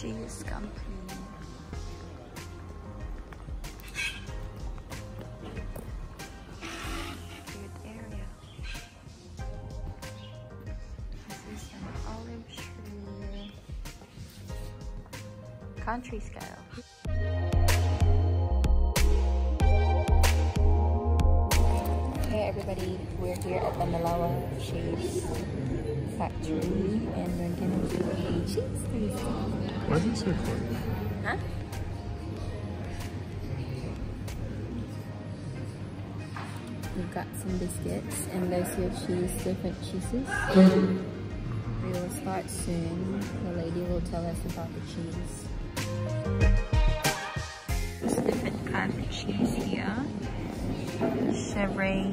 Cheese Company. Good area. This is an olive tree. Country scale. Everybody, we're here at the Malawa Cheese Factory and we're gonna do a cheese tasting. Why is it so cold? Huh? We've got some biscuits and those here cheese, different cheeses. We will start soon. The lady will tell us about the cheese. There's different kinds of cheese here. Chevre,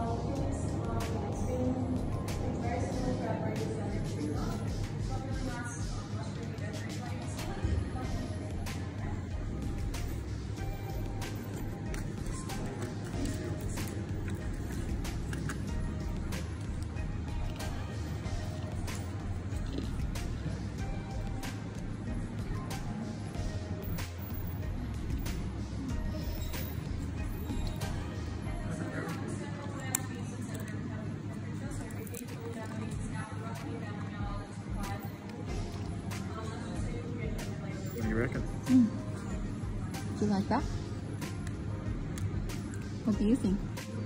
you reckon? Mm. Do you like that? What do you think?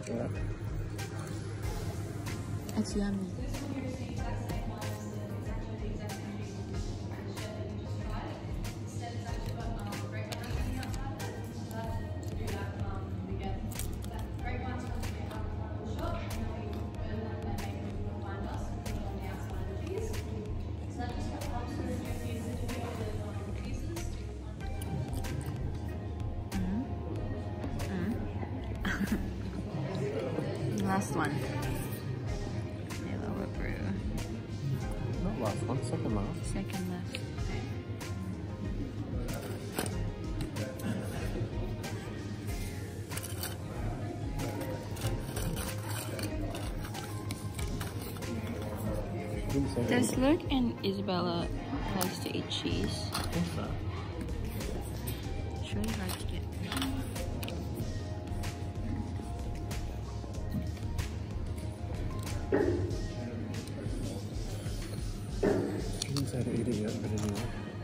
Yeah. It's yummy. Last one. Yellow brew. Not last one, second last. Second last. Does. Luke and Isabella likes to eat cheese? What's that? Sure you like to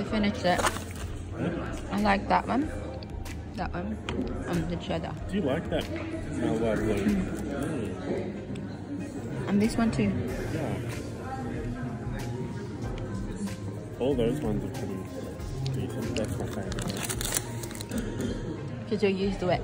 we finished it. I like that one. That one. Um, the cheddar. Do you like that Malwa blue? Mm. And this one too. Yeah. All those ones are pretty decent. That's my favorite. Because you're used to it.